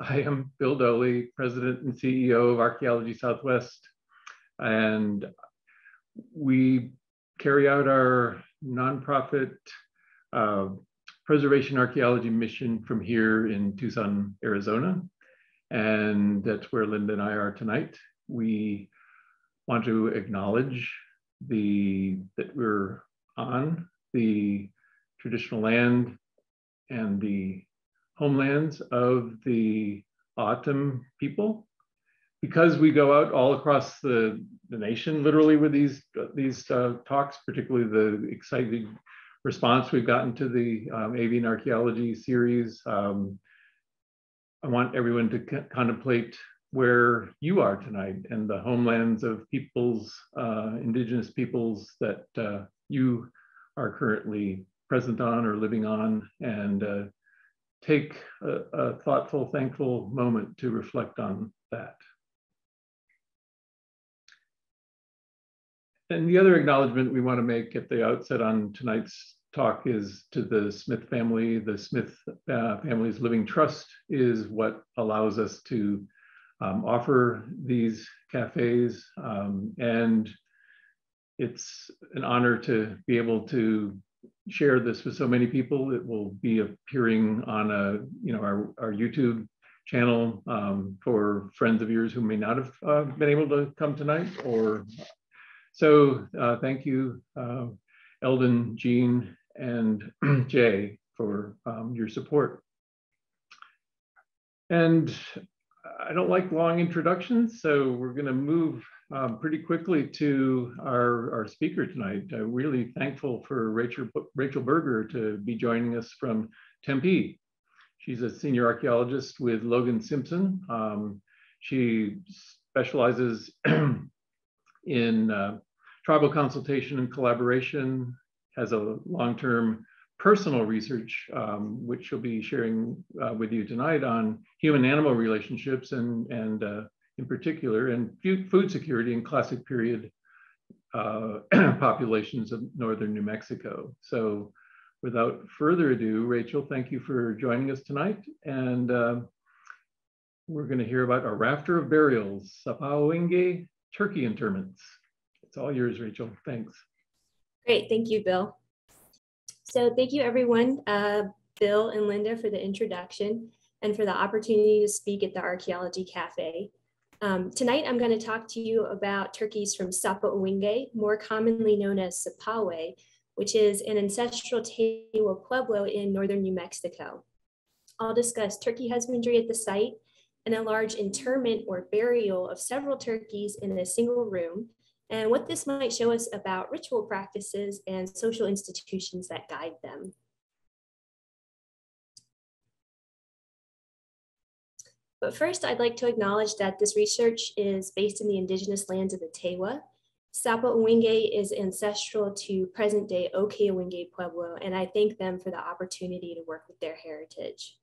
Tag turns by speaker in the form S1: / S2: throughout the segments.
S1: I am Bill Doelle, President and CEO of Archaeology Southwest, and we carry out our nonprofit uh, preservation archaeology mission from here in Tucson, Arizona. And that's where Linda and I are tonight. We want to acknowledge the that we're on the traditional land and the homelands of the O'odham people. Because we go out all across the, the nation, literally with these, these uh, talks, particularly the exciting response we've gotten to the um, avian archaeology series. Um, I want everyone to contemplate where you are tonight and the homelands of peoples, uh, indigenous peoples that uh, you are currently present on or living on and uh, take a, a, thoughtful, thankful moment to reflect on that. And the other acknowledgement we want to make at the outset on tonight's talk is to the Smith family. The Smith uh, Family's Living Trust is what allows us to um, offer these cafes. Um, and it's an honor to be able to share this with so many people. It will be appearing on a, you know, our, our YouTube channel um, for friends of yours who may not have uh, been able to come tonight. Or so uh, thank you, uh, Eldon, Jean, and Jay for um, your support. And I don't like long introductions, so we're going to move um, pretty quickly to our, our speaker tonight. I'm really thankful for Rachel, Rachel Burger to be joining us from Tempe. She's a senior archaeologist with Logan Simpson. Um, she specializes in uh, tribal consultation and collaboration, has a long-term personal research, um, which she'll be sharing uh, with you tonight on human-animal relationships and, and uh, in particular, and food security in classic period uh, populations of northern New Mexico. So without further ado, Rachel, thank you for joining us tonight. And uh, we're gonna hear about a rafter of burials, Sapawenge turkey interments. It's all yours, Rachel, thanks.
S2: Great, thank you, Bill. So thank you everyone, uh, Bill and Linda for the introduction and for the opportunity to speak at the Archaeology Cafe. Um, tonight, I'm going to talk to you about turkeys from Sapawenge, more commonly known as Sapawe, which is an ancestral Tewa Pueblo in northern New Mexico. I'll discuss turkey husbandry at the site and a large interment or burial of several turkeys in a single room, and what this might show us about ritual practices and social institutions that guide them. But first, I'd like to acknowledge that this research is based in the indigenous lands of the Tewa. Sapawenge is ancestral to present-day Ohkay Owingeh Pueblo, and I thank them for the opportunity to work with their heritage.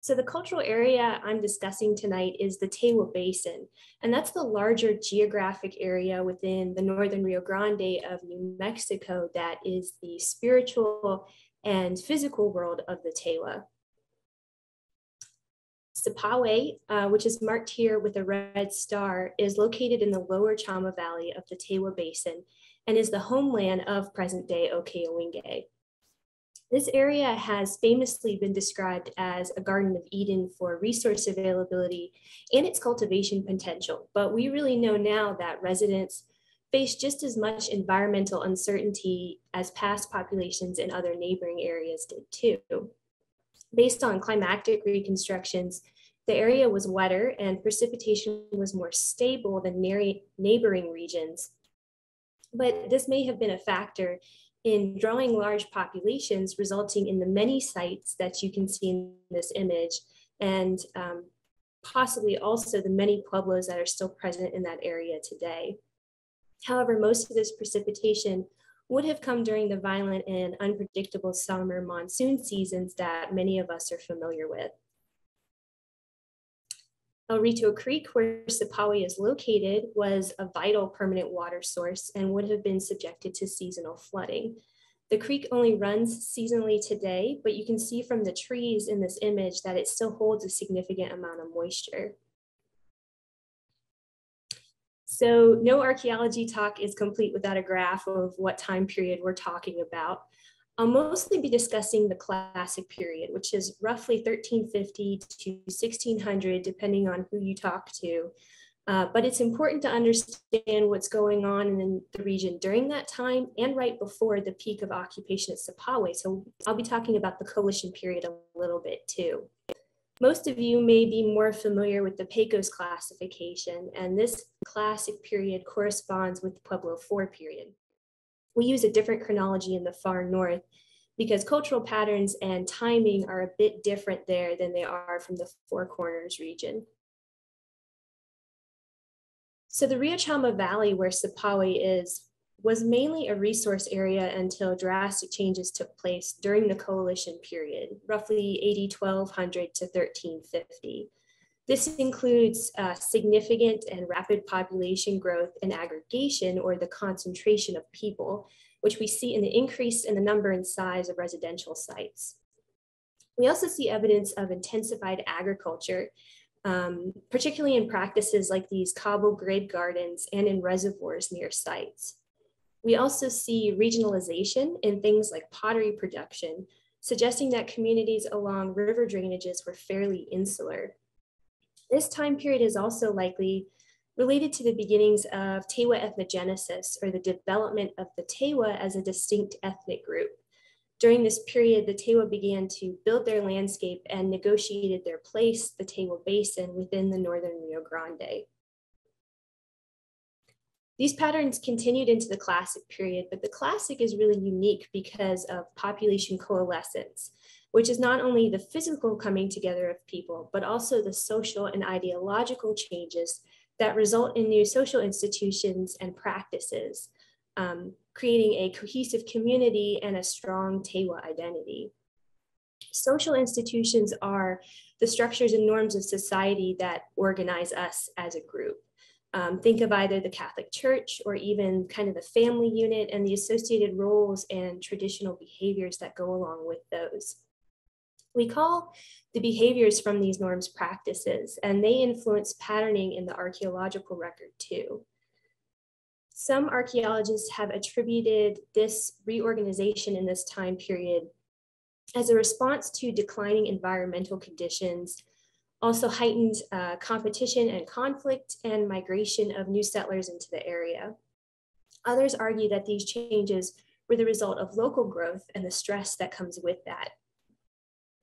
S2: So the cultural area I'm discussing tonight is the Tewa Basin, and that's the larger geographic area within the northern Rio Grande of New Mexico that is the spiritual and physical world of the Tewa. Sapawe, uh, which is marked here with a red star, is located in the lower Chama Valley of the Tewa Basin and is the homeland of present-day Ohkay Owingeh. This area has famously been described as a Garden of Eden for resource availability and its cultivation potential. But we really know now that residents face just as much environmental uncertainty as past populations in other neighboring areas did too. Based on climatic reconstructions, the area was wetter and precipitation was more stable than neighboring regions. But this may have been a factor in drawing large populations, resulting in the many sites that you can see in this image, and um, possibly also the many pueblos that are still present in that area today. However, most of this precipitation would have come during the violent and unpredictable summer monsoon seasons that many of us are familiar with. El Rito Creek, where Sapawe is located, was a vital permanent water source and would have been subjected to seasonal flooding. The creek only runs seasonally today, but you can see from the trees in this image that it still holds a significant amount of moisture. So no archaeology talk is complete without a graph of what time period we're talking about. I'll mostly be discussing the classic period, which is roughly 1350 to 1600, depending on who you talk to. Uh, but it's important to understand what's going on in the region during that time and right before the peak of occupation at Sapawe. So I'll be talking about the coalition period a little bit too. Most of you may be more familiar with the Pecos classification, and this classic period corresponds with the Pueblo IV period. We use a different chronology in the far north because cultural patterns and timing are a bit different there than they are from the Four Corners region. So the Rio Chama Valley where Sapawe is was mainly a resource area until drastic changes took place during the coalition period, roughly 80 1200 to 1350. This includes uh, significant and rapid population growth and aggregation or the concentration of people, which we see in the increase in the number and size of residential sites. We also see evidence of intensified agriculture, um, particularly in practices like these cobble grid gardens and in reservoirs near sites. We also see regionalization in things like pottery production, suggesting that communities along river drainages were fairly insular. This time period is also likely related to the beginnings of Tewa ethnogenesis or the development of the Tewa as a distinct ethnic group. During this period, the Tewa began to build their landscape and negotiated their place, the Tewa Basin, within the northern Rio Grande. These patterns continued into the classic period, but the classic is really unique because of population coalescence, which is not only the physical coming together of people, but also the social and ideological changes that result in new social institutions and practices, um, creating a cohesive community and a strong Tewa identity. Social institutions are the structures and norms of society that organize us as a group. Um, think of either the Catholic Church or even kind of the family unit and the associated roles and traditional behaviors that go along with those. We call the behaviors from these norms practices, and they influence patterning in the archaeological record too. Some archaeologists have attributed this reorganization in this time period as a response to declining environmental conditions also heightened uh, competition and conflict and migration of new settlers into the area. Others argue that these changes were the result of local growth and the stress that comes with that.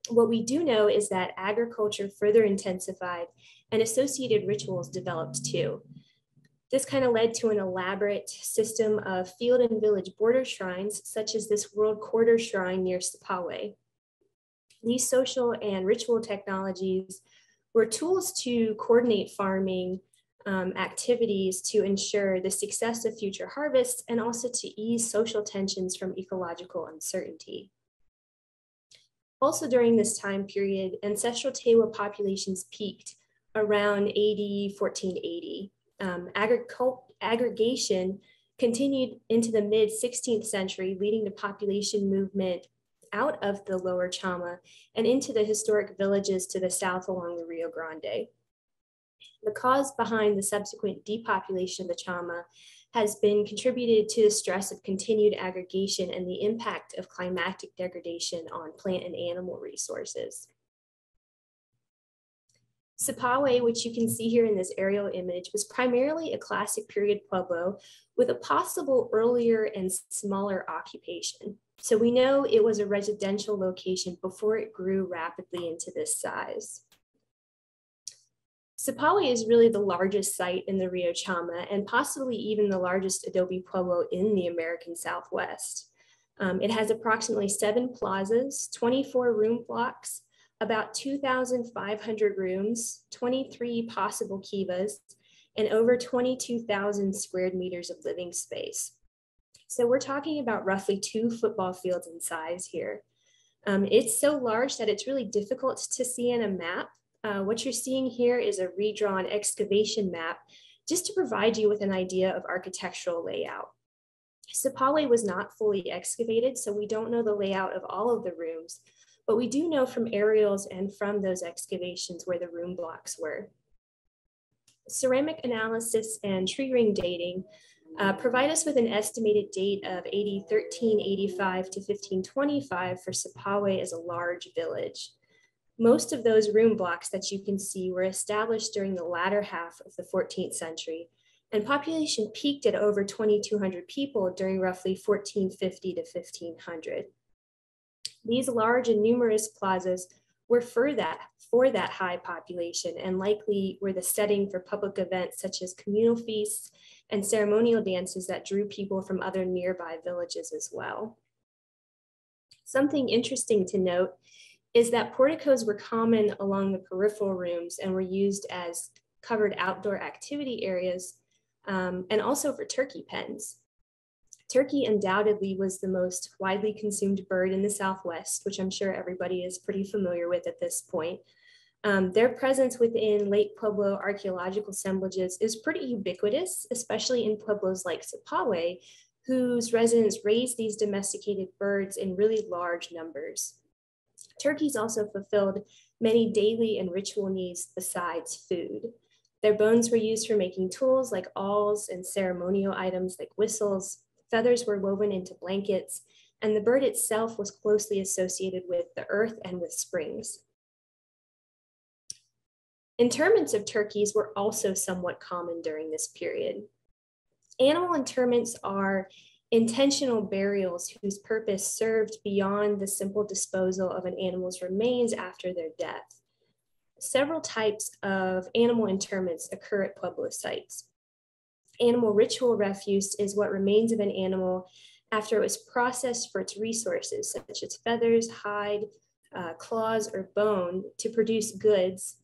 S2: What we do know is that agriculture further intensified and associated rituals developed too. This kind of led to an elaborate system of field and village border shrines, such as this World Quarter Shrine near Sapawe. These social and ritual technologies were tools to coordinate farming um, activities to ensure the success of future harvests and also to ease social tensions from ecological uncertainty. Also during this time period, ancestral Tewa populations peaked around AD 1480. Um, aggregation continued into the mid 16th century, leading to population movement out of the lower Chama and into the historic villages to the south along the Rio Grande. The cause behind the subsequent depopulation of the Chama has been contributed to the stress of continued aggregation and the impact of climatic degradation on plant and animal resources. Sapawe, which you can see here in this aerial image, was primarily a classic period pueblo with a possible earlier and smaller occupation. So we know it was a residential location before it grew rapidly into this size. Sapawe is really the largest site in the Rio Chama and possibly even the largest adobe pueblo in the American Southwest. Um, it has approximately seven plazas, 24 room blocks, about 2,500 rooms, 23 possible kivas, and over 22,000 square meters of living space. So we're talking about roughly two football fields in size here. Um, it's so large that it's really difficult to see in a map. Uh, what you're seeing here is a redrawn excavation map just to provide you with an idea of architectural layout. Sapawe was not fully excavated, so we don't know the layout of all of the rooms, but we do know from aerials and from those excavations where the room blocks were. Ceramic analysis and tree ring dating uh, provide us with an estimated date of AD 1385 to 1525 for Sapawe as a large village. Most of those room blocks that you can see were established during the latter half of the 14th century, and population peaked at over 2,200 people during roughly 1450 to 1500. These large and numerous plazas were for that, for that high population and likely were the setting for public events such as communal feasts and ceremonial dances that drew people from other nearby villages as well. Something interesting to note is that porticos were common along the peripheral rooms and were used as covered outdoor activity areas um, and also for turkey pens. Turkey undoubtedly was the most widely consumed bird in the Southwest, which I'm sure everybody is pretty familiar with at this point. Um, their presence within Lake Pueblo archaeological assemblages is pretty ubiquitous, especially in pueblos like Sapawe, whose residents raise these domesticated birds in really large numbers. Turkeys also fulfilled many daily and ritual needs besides food. Their bones were used for making tools like awls and ceremonial items like whistles. Feathers were woven into blankets, and the bird itself was closely associated with the earth and with springs. Interments of turkeys were also somewhat common during this period. Animal interments are intentional burials whose purpose served beyond the simple disposal of an animal's remains after their death. Several types of animal interments occur at Pueblo sites. Animal ritual refuse is what remains of an animal after it was processed for its resources, such as feathers, hide, uh, claws, or bone, to produce goods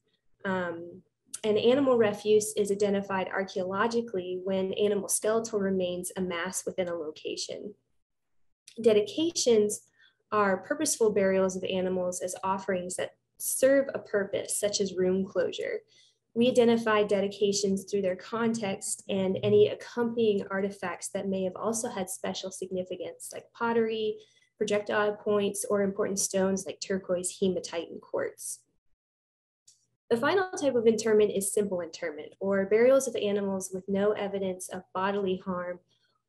S2: um, and animal refuse is identified archaeologically when animal skeletal remains amass within a location. Dedications are purposeful burials of animals as offerings that serve a purpose, such as room closure. We identify dedications through their context and any accompanying artifacts that may have also had special significance, like pottery, projectile points, or important stones like turquoise hematite and quartz. The final type of interment is simple interment, or burials of animals with no evidence of bodily harm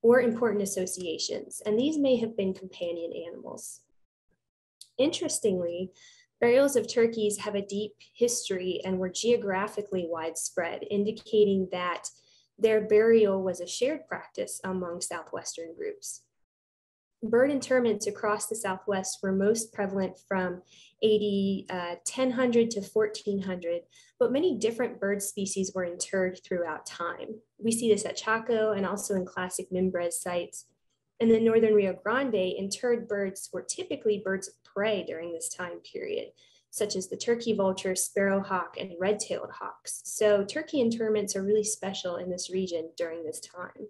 S2: or important associations, and these may have been companion animals. Interestingly, burials of turkeys have a deep history and were geographically widespread, indicating that their burial was a shared practice among Southwestern groups. Bird interments across the Southwest were most prevalent from AD uh, 1000 to 1400, but many different bird species were interred throughout time. We see this at Chaco and also in classic Mimbres sites. In the northern Rio Grande, interred birds were typically birds of prey during this time period, such as the turkey vulture, sparrowhawk, and red-tailed hawks. So turkey interments are really special in this region during this time.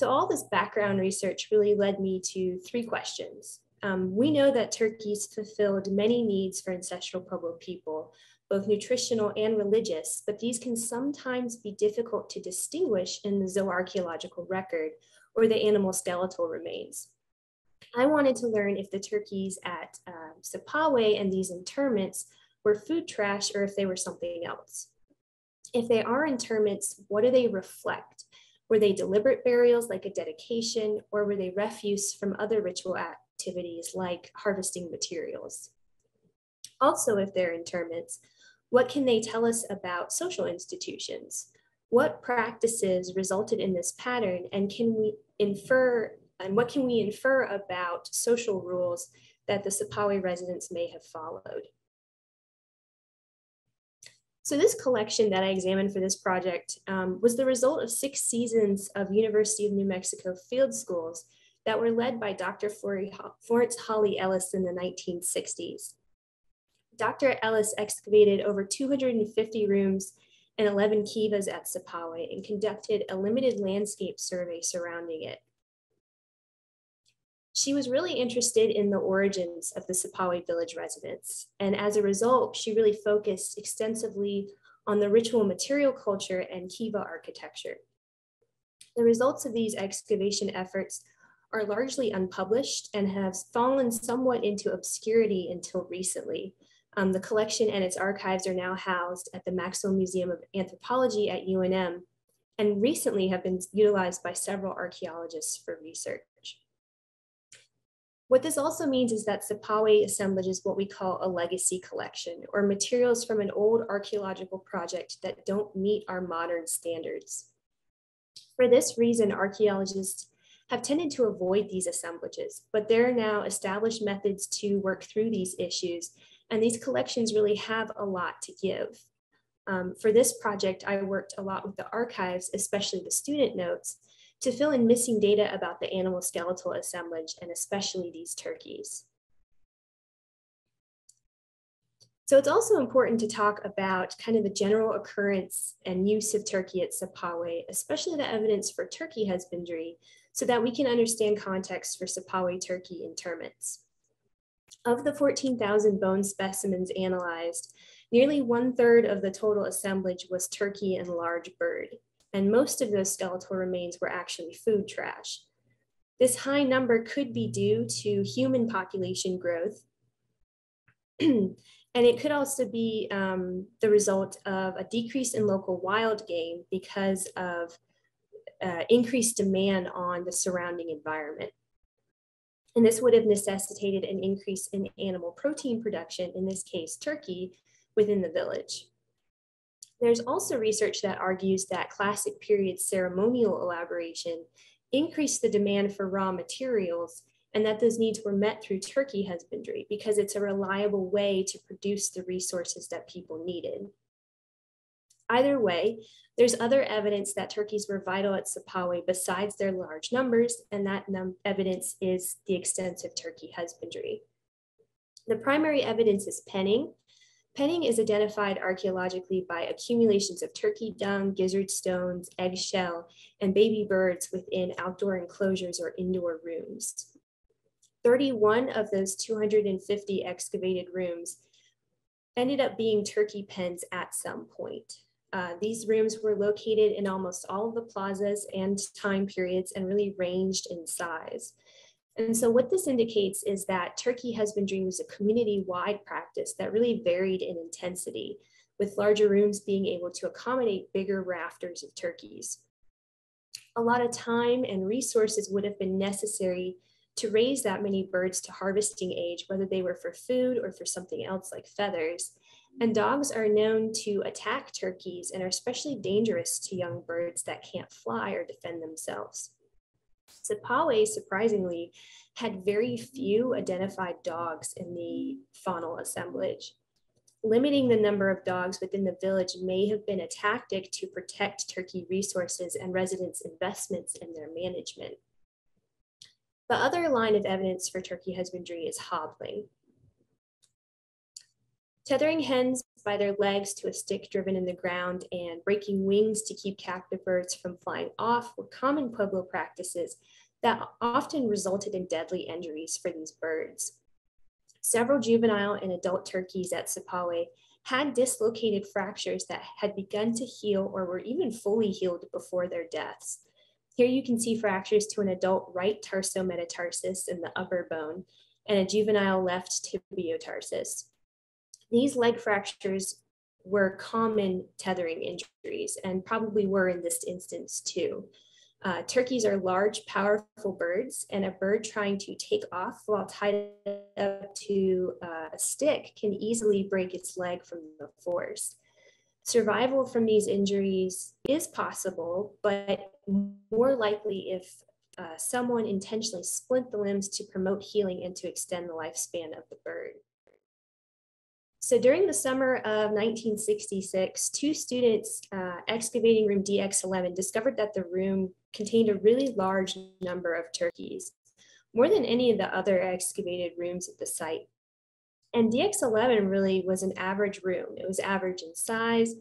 S2: So all this background research really led me to three questions. Um, we know that turkeys fulfilled many needs for ancestral Pueblo people, both nutritional and religious, but these can sometimes be difficult to distinguish in the zooarchaeological record or the animal skeletal remains. I wanted to learn if the turkeys at uh, Sapawe and these interments were food trash or if they were something else. If they are interments, what do they reflect? Were they deliberate burials like a dedication, or were they refuse from other ritual activities like harvesting materials? Also, if they're interments, what can they tell us about social institutions? What practices resulted in this pattern, and can we infer, and what can we infer about social rules that the Sapawe residents may have followed? So this collection that I examined for this project um, was the result of six seasons of University of New Mexico field schools that were led by Dr. Florence Hawley Ellis in the 1960s. Dr. Ellis excavated over 250 rooms and 11 kivas at Sapawe and conducted a limited landscape survey surrounding it. She was really interested in the origins of the Sapawe village residents. And as a result, she really focused extensively on the ritual material culture and kiva architecture. The results of these excavation efforts are largely unpublished and have fallen somewhat into obscurity until recently. Um, the collection and its archives are now housed at the Maxwell Museum of Anthropology at UNM and recently have been utilized by several archaeologists for research. What this also means is that Sapawe assemblage is what we call a legacy collection or materials from an old archeological project that don't meet our modern standards. For this reason, archaeologists have tended to avoid these assemblages, but there are now established methods to work through these issues, and these collections really have a lot to give. Um, for this project, I worked a lot with the archives, especially the student notes, to fill in missing data about the animal skeletal assemblage and especially these turkeys. So it's also important to talk about kind of the general occurrence and use of turkey at Sapawe, especially the evidence for turkey husbandry, so that we can understand context for Sapawe turkey interments. Of the 14,000 bone specimens analyzed, nearly one third of the total assemblage was turkey and large bird, and most of those skeletal remains were actually food trash. This high number could be due to human population growth, and it could also be um, the result of a decrease in local wild game because of uh, increased demand on the surrounding environment. And this would have necessitated an increase in animal protein production, in this case, turkey, within the village. There's also research that argues that classic period ceremonial elaboration increased the demand for raw materials and that those needs were met through turkey husbandry because it's a reliable way to produce the resources that people needed. Either way, there's other evidence that turkeys were vital at Sapawe besides their large numbers, and that num evidence is the extensive turkey husbandry. The primary evidence is penning. Penning is identified archaeologically by accumulations of turkey dung, gizzard stones, eggshell, and baby birds within outdoor enclosures or indoor rooms. 31 of those 250 excavated rooms ended up being turkey pens at some point. Uh, these rooms were located in almost all of the plazas and time periods and really ranged in size. And so what this indicates is that turkey husbandry was a community-wide practice that really varied in intensity, with larger rooms being able to accommodate bigger rafters of turkeys. A lot of time and resources would have been necessary to raise that many birds to harvesting age, whether they were for food or for something else like feathers. And dogs are known to attack turkeys and are especially dangerous to young birds that can't fly or defend themselves. Sapawe, surprisingly, had very few identified dogs in the faunal assemblage. Limiting the number of dogs within the village may have been a tactic to protect turkey resources and residents' investments in their management. The other line of evidence for turkey husbandry is hobbling. Tethering hens by their legs to a stick driven in the ground and breaking wings to keep captive birds from flying off were common Pueblo practices that often resulted in deadly injuries for these birds. Several juvenile and adult turkeys at Sapawe had dislocated fractures that had begun to heal or were even fully healed before their deaths. Here you can see fractures to an adult right tarsometatarsus in the upper bone and a juvenile left tibiotarsus. These leg fractures were common tethering injuries and probably were in this instance too. Uh, turkeys are large, powerful birds, and a bird trying to take off while tied up to uh, a stick can easily break its leg from the force. Survival from these injuries is possible, but more likely if uh, someone intentionally splint the limbs to promote healing and to extend the lifespan of the bird. So during the summer of 1966, two students uh, excavating room DX11 discovered that the room contained a really large number of turkeys, more than any of the other excavated rooms at the site. And DX11 really was an average room. It was average in size,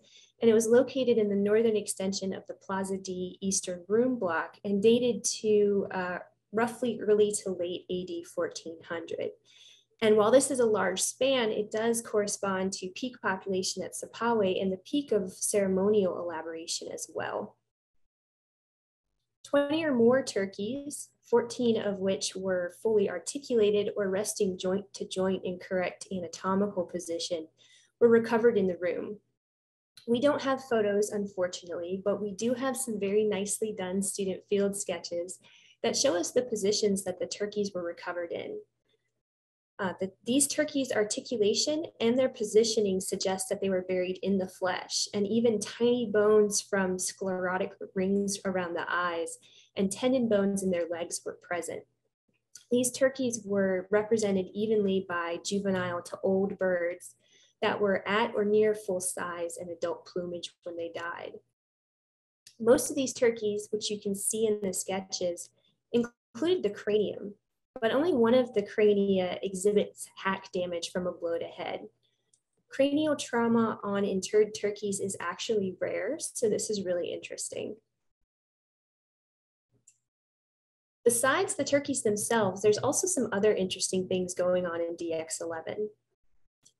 S2: and it was located in the northern extension of the Plaza D Eastern Room Block and dated to uh, roughly early to late AD 1400. And while this is a large span, it does correspond to peak population at Sapawe and the peak of ceremonial elaboration as well. 20 or more turkeys, 14 of which were fully articulated or resting joint to joint in correct anatomical position, were recovered in the room. We don't have photos, unfortunately, but we do have some very nicely done student field sketches that show us the positions that the turkeys were recovered in. Uh, the, these turkeys' articulation and their positioning suggest that they were buried in the flesh, and even tiny bones from sclerotic rings around the eyes and tendon bones in their legs were present. These turkeys were represented evenly by juvenile to old birds that were at or near full size and adult plumage when they died. Most of these turkeys, which you can see in the sketches, included the cranium, but only one of the crania exhibits hack damage from a blow to head. Cranial trauma on interred turkeys is actually rare, so this is really interesting. Besides the turkeys themselves, there's also some other interesting things going on in DX11.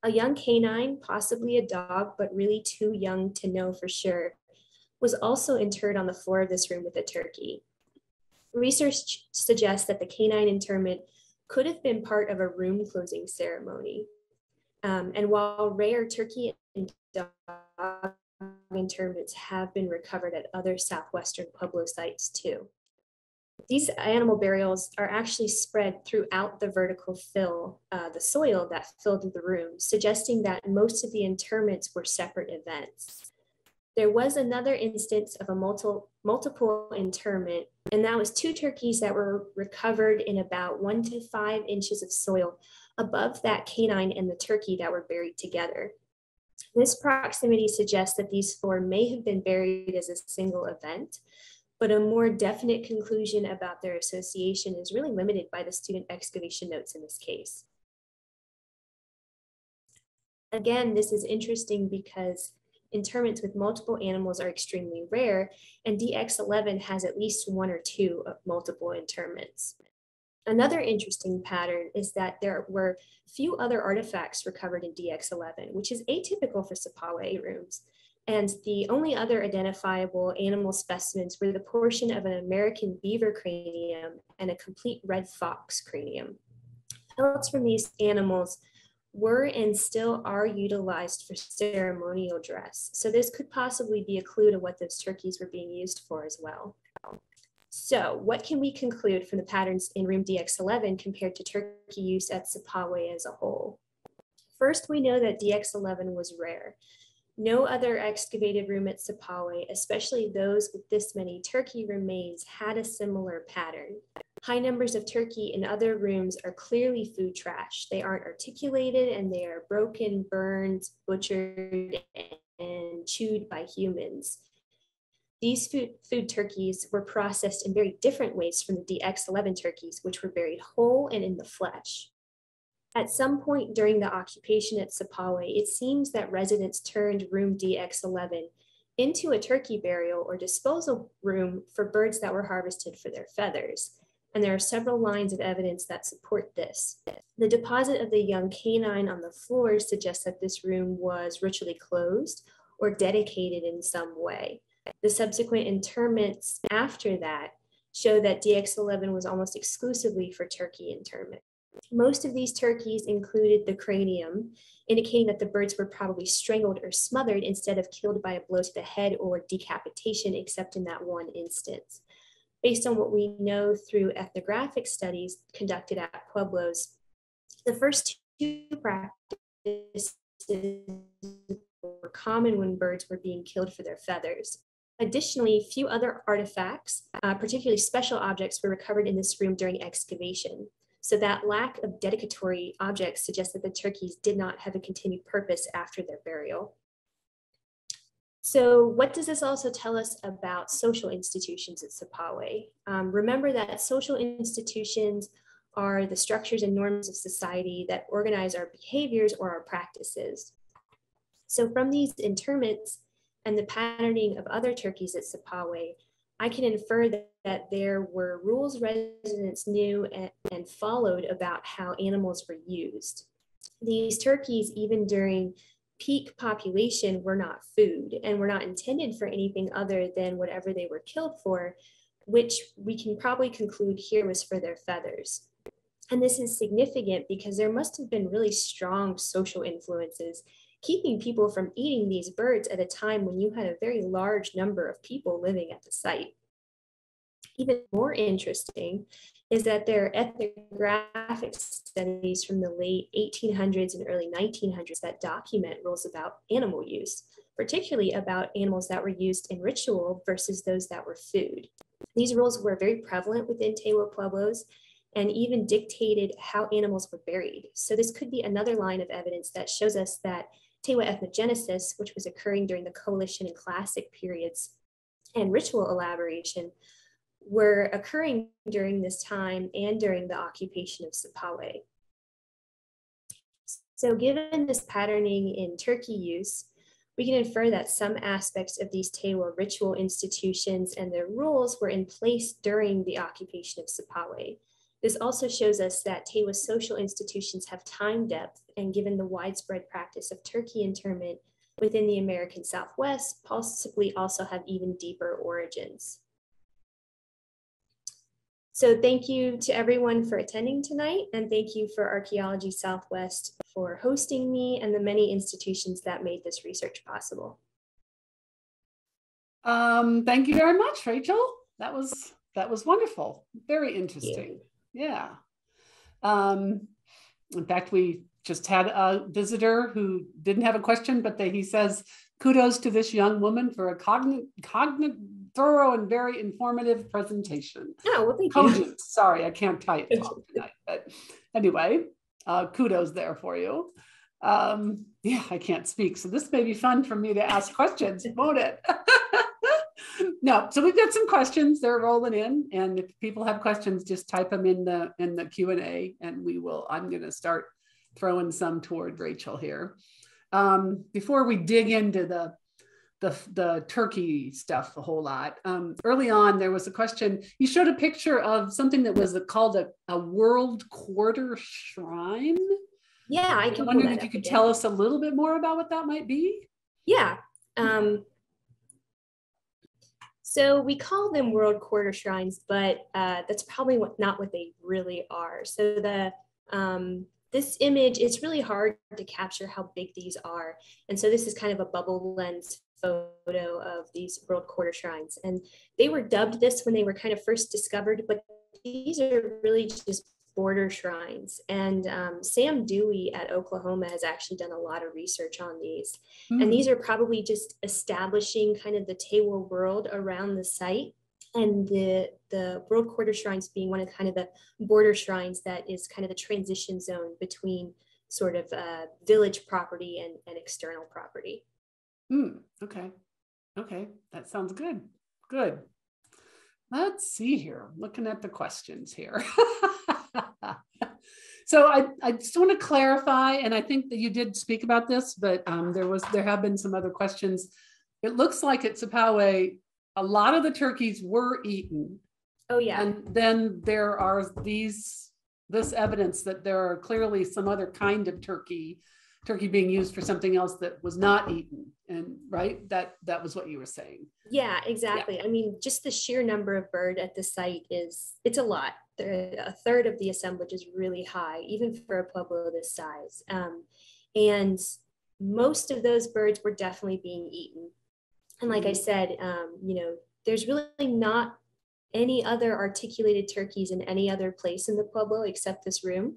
S2: A young canine, possibly a dog, but really too young to know for sure, was also interred on the floor of this room with a turkey. Research suggests that the canine interment could have been part of a room closing ceremony. Um, and while rare turkey and dog interments have been recovered at other southwestern Pueblo sites too. These animal burials are actually spread throughout the vertical fill, uh, the soil that filled the room, suggesting that most of the interments were separate events. There was another instance of a multiple, multiple interment, and that was two turkeys that were recovered in about one to five inches of soil above that canine and the turkey that were buried together. This proximity suggests that these four may have been buried as a single event, but a more definite conclusion about their association is really limited by the student excavation notes in this case. Again, this is interesting because interments with multiple animals are extremely rare, and DX11 has at least one or two of multiple interments. Another interesting pattern is that there were few other artifacts recovered in DX11, which is atypical for Sapawe rooms. And the only other identifiable animal specimens were the portion of an American beaver cranium and a complete red fox cranium. Pellets from these animals were and still are utilized for ceremonial dress. So this could possibly be a clue to what those turkeys were being used for as well. So what can we conclude from the patterns in room DX11 compared to turkey use at Sapawe as a whole? First, we know that DX11 was rare. No other excavated room at Sapawe, especially those with this many turkey remains, had a similar pattern. High numbers of turkey in other rooms are clearly food trash. They aren't articulated and they are broken, burned, butchered, and chewed by humans. These food, food turkeys were processed in very different ways from the DX11 turkeys, which were buried whole and in the flesh. At some point during the occupation at Sapawe, it seems that residents turned room DX11 into a turkey burial or disposal room for birds that were harvested for their feathers. And there are several lines of evidence that support this. The deposit of the young canine on the floor suggests that this room was ritually closed or dedicated in some way. The subsequent interments after that show that DX11 was almost exclusively for turkey interment. Most of these turkeys included the cranium, indicating that the birds were probably strangled or smothered instead of killed by a blow to the head or decapitation, except in that one instance. Based on what we know through ethnographic studies conducted at Pueblos, the first two practices were common when birds were being killed for their feathers. Additionally, few other artifacts, uh, particularly special objects, were recovered in this room during excavation. So that lack of dedicatory objects suggests that the turkeys did not have a continued purpose after their burial. So what does this also tell us about social institutions at Sapawe? Um, remember that social institutions are the structures and norms of society that organize our behaviors or our practices. So from these interments and the patterning of other turkeys at Sapawe, I can infer that, that there were rules residents knew and, and followed about how animals were used. These turkeys, even during peak population, were not food and were not intended for anything other than whatever they were killed for, which we can probably conclude here was for their feathers. And this is significant because there must have been really strong social influences keeping people from eating these birds at a time when you had a very large number of people living at the site. Even more interesting is that there are ethnographic studies from the late 1800s and early 1900s that document rules about animal use, particularly about animals that were used in ritual versus those that were food. These rules were very prevalent within Tewa Pueblos and even dictated how animals were buried. So this could be another line of evidence that shows us that Tewa ethnogenesis, which was occurring during the coalition and classic periods, and ritual elaboration were occurring during this time and during the occupation of Sapawe. So given this patterning in turkey use, we can infer that some aspects of these Tewa ritual institutions and their rules were in place during the occupation of Sapawe. This also shows us that Tewa social institutions have time depth and given the widespread practice of turkey interment within the American Southwest, possibly also have even deeper origins. So thank you to everyone for attending tonight and thank you for Archaeology Southwest for hosting me and the many institutions that made this research possible.
S3: Um, thank you very much, Rachel. That was that was wonderful. Very interesting. Yeah. Um, in fact, we just had a visitor who didn't have a question, but that he says, kudos to this young woman for a cognate, cognate thorough and very informative presentation.
S2: Oh, well, thank Cogent. you.
S3: Sorry, I can't type tonight. But anyway, uh, kudos there for you. Um, yeah, I can't speak. So this may be fun for me to ask questions, won't it? no, so we've got some questions. They're rolling in, and if people have questions, just type them in the in the Q and A, and we will. I'm going to start throwing some toward Rachel here. Um, before we dig into the the, the turkey stuff a whole lot. Um, early on, there was a question. You showed a picture of something that was called a, a world quarter shrine.
S2: Yeah, I can.
S3: I wondered if you could again. tell us a little bit more about what that might be.
S2: Yeah. Um, so we call them world quarter shrines, but uh, that's probably what, not what they really are. So the um, this image, it's really hard to capture how big these are. And so this is kind of a bubble lens photo of these world quarter shrines. And they were dubbed this when they were kind of first discovered, but these are really just border shrines. And um, Sam Duwe at Oklahoma has actually done a lot of research on these. Mm. And these are probably just establishing kind of the Tewa world around the site. And the, the world quarter shrines being one of kind of the border shrines that is kind of the transition zone between sort of uh, village property and, and external property.
S3: Mm, okay. Okay. That sounds good. Good. Let's see here. Looking at the questions here. so I, I just want to clarify, and I think that you did speak about this, but um, there was there have been some other questions. It looks like at Sapawe, a lot of the turkeys were eaten.
S2: Oh yeah.
S3: And then there are these this evidence that there are clearly some other kind of turkey turkey being used for something else that was not eaten and right? That that was what you were saying.
S2: Yeah exactly. Yeah. i mean just the sheer number of bird at the site is it's a lot. A third of the assemblage is really high even for a pueblo this size. Um, and most of those birds were definitely being eaten. And like i mm-hmm. said um, you know there's really not any other articulated turkeys in any other place in the pueblo except this room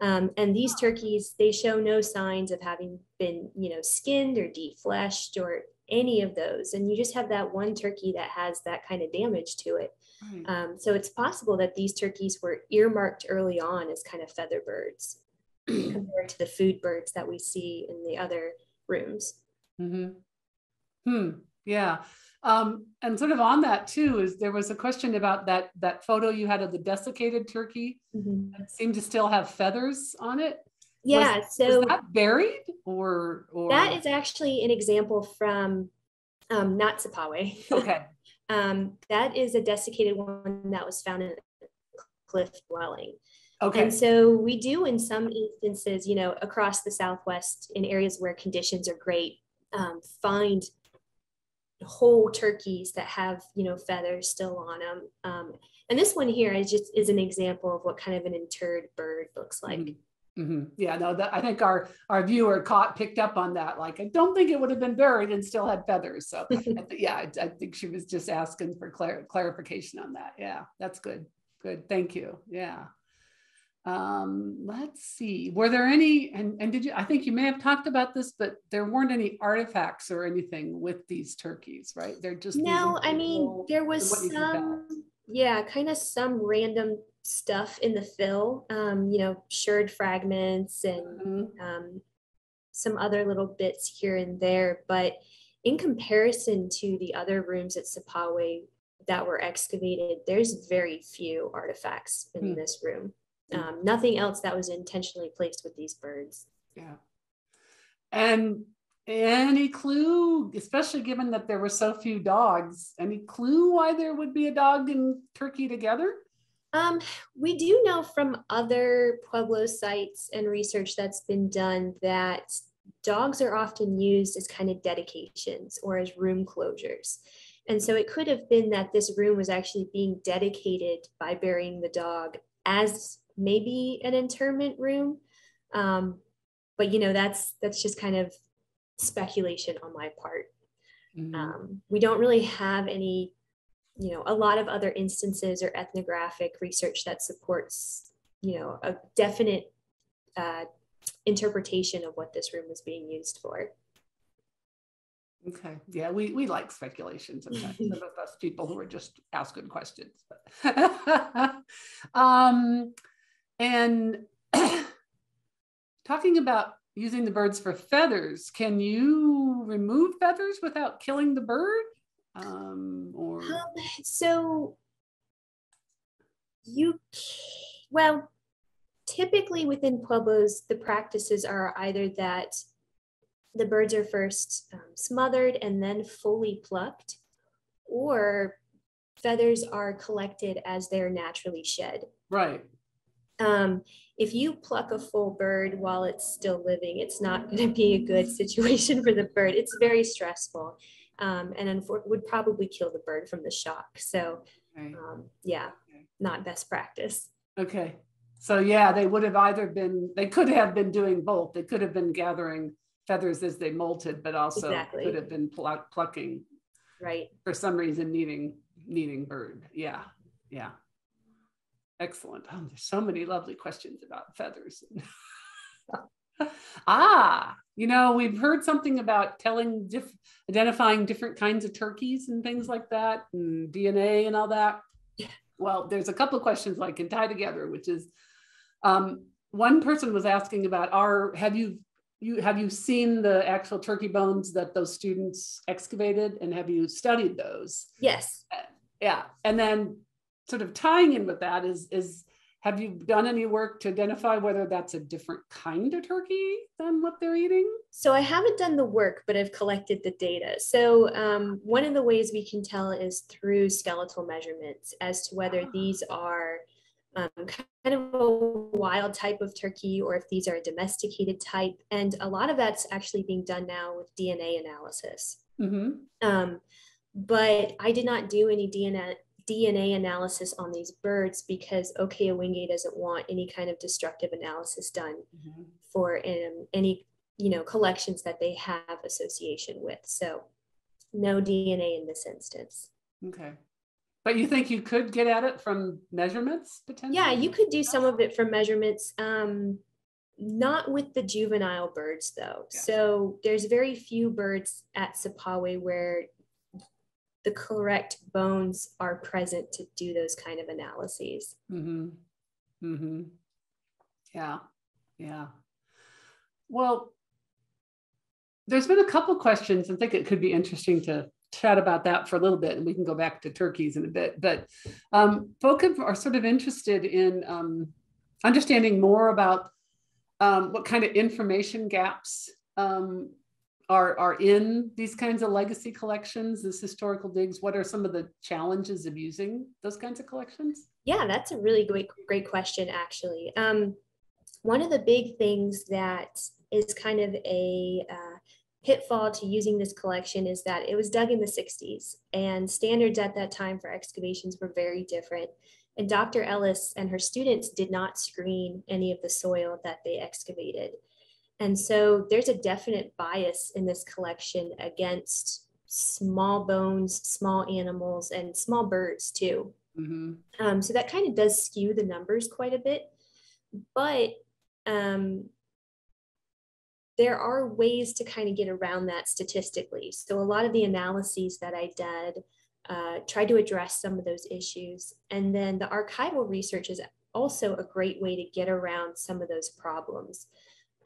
S2: um, and these turkeys, they show no signs of having been, you know, skinned or defleshed or any of those. And you just have that one turkey that has that kind of damage to it. Um, so it's possible that these turkeys were earmarked early on as kind of feather birds compared to the food birds that we see in the other rooms.
S3: Mm-hmm. Hmm. Yeah. Um, and sort of on that too is there was a question about that that photo you had of the desiccated turkey mm-hmm. that seemed to still have feathers on it.
S2: Yeah,
S3: was,
S2: so
S3: was that buried or, or
S2: that is actually an example from um, not Sapawe.
S3: Okay.
S2: um, that is a desiccated one that was found in a cliff dwelling.
S3: Okay.
S2: And so we do in some instances, you know, across the Southwest in areas where conditions are great, um, find whole turkeys that have you know feathers still on them. Um, and this one here is just is an example of what kind of an interred bird looks like.
S3: Mm-hmm. Mm-hmm. Yeah, no, that, I think our our viewer caught picked up on that. Like, I don't think it would have been buried and still had feathers. So, yeah, I, I, think she was just asking for clar- clarification on that. Yeah, that's good. Good, thank you. Yeah. Um, let's see. Were there any? And and did you? I think you may have talked about this, but there weren't any artifacts or anything with these turkeys, right? They're just
S2: no. I mean, there was some. Yeah, kind of some random stuff in the fill, um, you know, sherd fragments and mm-hmm. um, some other little bits here and there. But in comparison to the other rooms at Sapawe that were excavated, there's very few artifacts in mm-hmm. this room. Hmm. Um, nothing else that was intentionally placed with these birds.
S3: Yeah. And any clue, especially given that there were so few dogs, any clue why there would be a dog and turkey together?
S2: Um, we do know from other Pueblo sites and research that's been done that dogs are often used as kind of dedications or as room closures. And so it could have been that this room was actually being dedicated by burying the dog as maybe an interment room. Um, but you know, that's that's just kind of speculation on my part. Mm-hmm. Um, we don't really have any you know a lot of other instances or ethnographic research that supports you know a definite uh, interpretation of what this room was being used for
S3: okay yeah we we like speculation sometimes some of us people who are just asking questions um and talking about using the birds for feathers can you remove feathers without killing the bird? Um, or um,
S2: so you well typically within pueblos the practices are either that the birds are first um, smothered and then fully plucked or feathers are collected as they're naturally shed.
S3: Right
S2: um, if you pluck a full bird while it's still living it's not going to be a good situation for the bird it's very stressful um, and would probably kill the bird from the shock. So, um, yeah, not best practice.
S3: Okay. So, yeah, they would have either been, they could have been doing both. They could have been gathering feathers as they molted, but also exactly. could have been pluck, plucking.
S2: Right.
S3: For some reason, needing needing bird. Yeah. Yeah. Excellent. Oh, there's so many lovely questions about feathers. ah, you know, we've heard something about telling, diff- identifying different kinds of turkeys and things like that, and DNA and all that. Well, there's a couple of questions I can tie together, which is um, one person was asking about our have you you have you seen the actual turkey bones that those students excavated and have you studied those?
S2: Yes.
S3: Uh, yeah, and then sort of tying in with that is is have you done any work to identify whether that's a different kind of turkey than what they're eating?
S2: So I haven't done the work, but I've collected the data. So um, one of the ways we can tell is through skeletal measurements as to whether ah. these are um, kind of a wild type of turkey or if these are a domesticated type. And a lot of that's actually being done now with DNA analysis. Mm-hmm. Um, but I did not do any DNA DNA analysis on these birds because Ohkay doesn't want any kind of destructive analysis done mm-hmm. for um, any you know collections that they have association with. So no DNA in this instance.
S3: Okay. But you think you could get at it from measurements potentially?
S2: Yeah, you could do some of it from measurements. Um, not with the juvenile birds though. Yeah. So there's very few birds at Sapawe where the correct bones are present to do those kind of analyses.
S3: Mm-hmm. Mm-hmm. Yeah. Yeah. Well, there's been a couple questions. I think it could be interesting to chat about that for a little bit, and we can go back to turkeys in a bit. But um, folk are sort of interested in um, understanding more about um, what kind of information gaps um, are, are in these kinds of legacy collections, this historical digs? What are some of the challenges of using those kinds of collections?
S2: Yeah, that's a really great, great question, actually. Um, one of the big things that is kind of a uh, pitfall to using this collection is that it was dug in the 60s and standards at that time for excavations were very different. And Dr. Ellis and her students did not screen any of the soil that they excavated. And so there's a definite bias in this collection against small bones, small animals, and small birds too. Mm-hmm. Um, so that kind of does skew the numbers quite a bit. But um, there are ways to kind of get around that statistically. So a lot of the analyses that I did uh, tried to address some of those issues. And then the archival research is also a great way to get around some of those problems.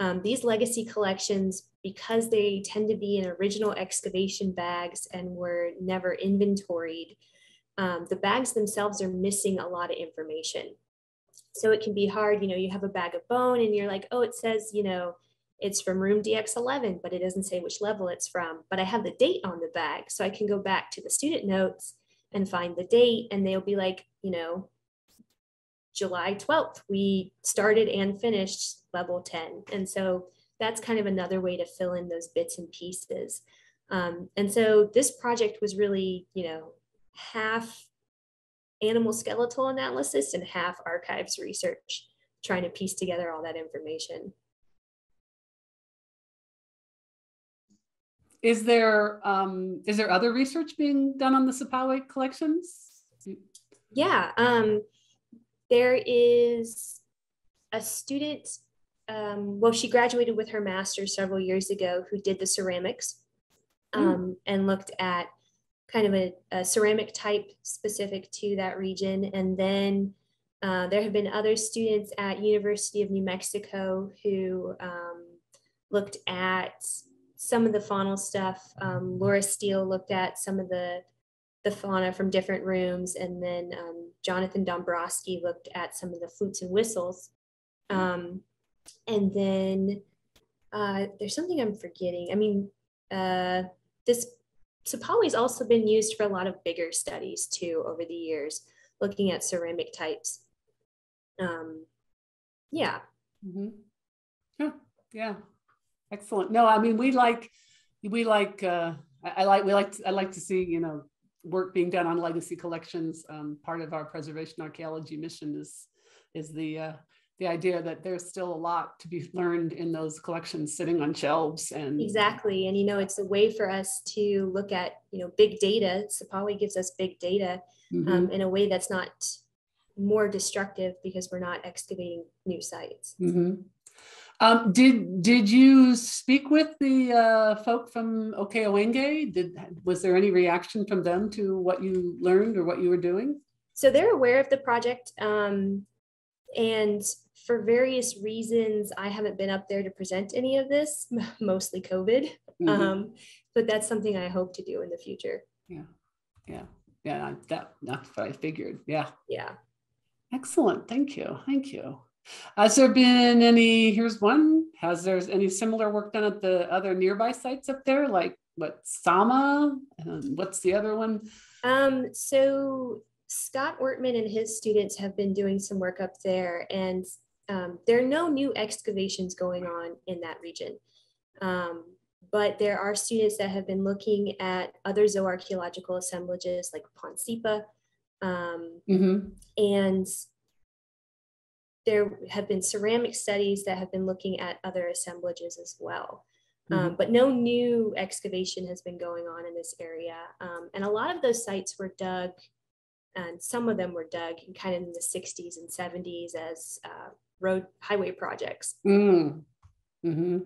S2: Um, these legacy collections, because they tend to be in original excavation bags and were never inventoried, um, the bags themselves are missing a lot of information. So it can be hard, you know, you have a bag of bone and you're like, oh, it says, you know, it's from room DX11, but it doesn't say which level it's from. But I have the date on the bag. So I can go back to the student notes and find the date, and they'll be like, you know, July 12th, we started and finished level 10. And so that's kind of another way to fill in those bits and pieces. Um, and so this project was really, you know, half animal skeletal analysis and half archives research, trying to piece together all that information.
S3: Is there um, is there other research being done on the Sapawe collections?
S2: Yeah, um, there is a student. Um, well, she graduated with her master's several years ago, who did the ceramics mm. and looked at kind of a, a, ceramic type specific to that region, and then. Uh, there have been other students at University of New Mexico who um, looked at some of the faunal stuff. Um, Laura Steele looked at some of the the fauna from different rooms, and then um, Jonathan Dombrowski looked at some of the flutes and whistles. Um, and then uh, there's something I'm forgetting. I mean, uh, this Sapawe's also been used for a lot of bigger studies too over the years, looking at ceramic types. Um, yeah.
S3: Mm-hmm. Yeah. Yeah. Excellent. No, I mean we like we like uh, I, like we like to, I like to see you know work being done on legacy collections. Um, part of our preservation archaeology mission is is the uh, the idea that there's still a lot to be learned in those collections sitting on shelves and
S2: exactly and you know it's a way for us to look at you know big data sapawe gives us big data mm-hmm. um, in a way that's not more destructive because we're not excavating new sites
S3: mm-hmm. Um, did did you speak with the uh, folk from Ohkay Owingeh? Did was there any reaction from them to what you learned or what you were doing?
S2: So they're aware of the project, um, and for various reasons, I haven't been up there to present any of this, mostly COVID. Mm-hmm. Um, but that's something I hope to do in the future.
S3: Yeah, yeah, yeah. That that's what I figured. Yeah,
S2: yeah.
S3: Excellent. Thank you. Thank you. Has there been any, here's one, has there any similar work done at the other nearby sites up there? Like what, Tsama? And what's the other one?
S2: Um, so Scott Ortman and his students have been doing some work up there and um, there are no new excavations going on in that region. Um, but there are students that have been looking at other zooarchaeological assemblages like Ponsipa. Um, mm-hmm. And there have been ceramic studies that have been looking at other assemblages as well. Um, mm-hmm. Um, but no new excavation has been going on in this area. Um, and a lot of those sites were dug, and some of them were dug in kind of in the 60s and 70s as uh, road highway projects.
S3: Mm. Mm-hmm.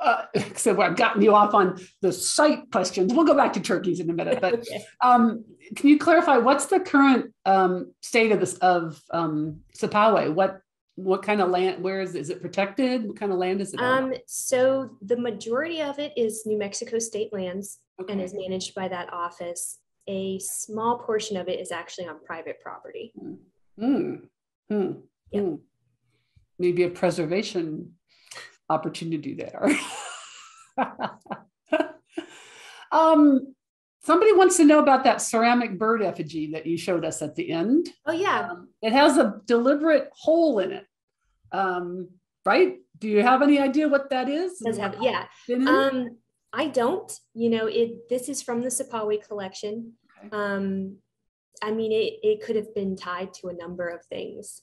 S3: Uh, so I've gotten you off on the site questions. We'll go back to turkeys in a minute, but okay. um, can you clarify what's the current um, state of this of um, Sapawe? What what kind of land where is it? is it protected what kind of land is it
S2: um so the majority of it is new mexico state lands okay. and is managed by that office a small portion of it is actually on private property
S3: mm. Mm. Yep. Mm. maybe a preservation opportunity there um Somebody wants to know about that ceramic bird effigy that you showed us at the end.
S2: Oh, yeah. Um,
S3: it has a deliberate hole in it, um, right? Do you have any idea what that is?
S2: Does have, yeah. Um, I don't. You know, it. This is from the Sapawe collection. Okay. Um, I mean, it it could have been tied to a number of things,